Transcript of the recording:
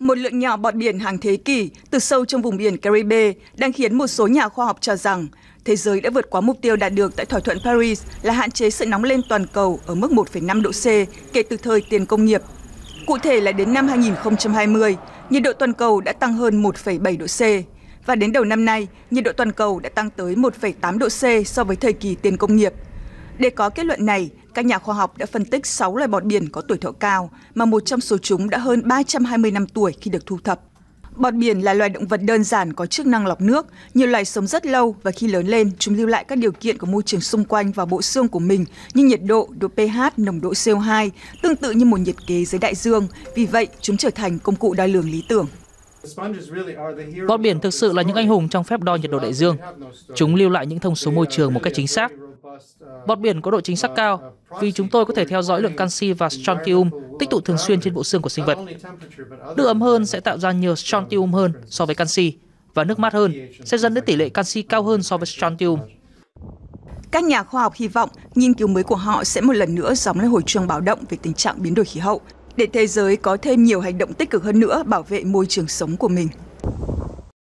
Một lượng nhỏ bọt biển hàng thế kỷ từ sâu trong vùng biển Caribe đang khiến một số nhà khoa học cho rằng thế giới đã vượt quá mục tiêu đạt được tại thỏa thuận Paris là hạn chế sự nóng lên toàn cầu ở mức 1,5 độ C kể từ thời tiền công nghiệp. Cụ thể là đến năm 2020, nhiệt độ toàn cầu đã tăng hơn 1,7 độ C và đến đầu năm nay, nhiệt độ toàn cầu đã tăng tới 1,8 độ C so với thời kỳ tiền công nghiệp. Để có kết luận này, các nhà khoa học đã phân tích 6 loài bọt biển có tuổi thọ cao, mà một trong số chúng đã hơn 320 năm tuổi khi được thu thập. Bọt biển là loài động vật đơn giản có chức năng lọc nước, nhiều loài sống rất lâu và khi lớn lên, chúng lưu lại các điều kiện của môi trường xung quanh vào bộ xương của mình như nhiệt độ, độ pH, nồng độ CO2, tương tự như một nhiệt kế dưới đại dương. Vì vậy, chúng trở thành công cụ đo lường lý tưởng. Bọt biển thực sự là những anh hùng trong phép đo nhiệt độ đại dương. Chúng lưu lại những thông số môi trường một cách chính xác. Bọt biển có độ chính xác cao, vì chúng tôi có thể theo dõi lượng canxi và strontium, tích tụ thường xuyên trên bộ xương của sinh vật. Nước ấm hơn sẽ tạo ra nhiều strontium hơn so với canxi, và nước mát hơn sẽ dẫn đến tỷ lệ canxi cao hơn so với strontium. Các nhà khoa học hy vọng nghiên cứu mới của họ sẽ một lần nữa gióng lên hồi chuông báo động về tình trạng biến đổi khí hậu, để thế giới có thêm nhiều hành động tích cực hơn nữa bảo vệ môi trường sống của mình.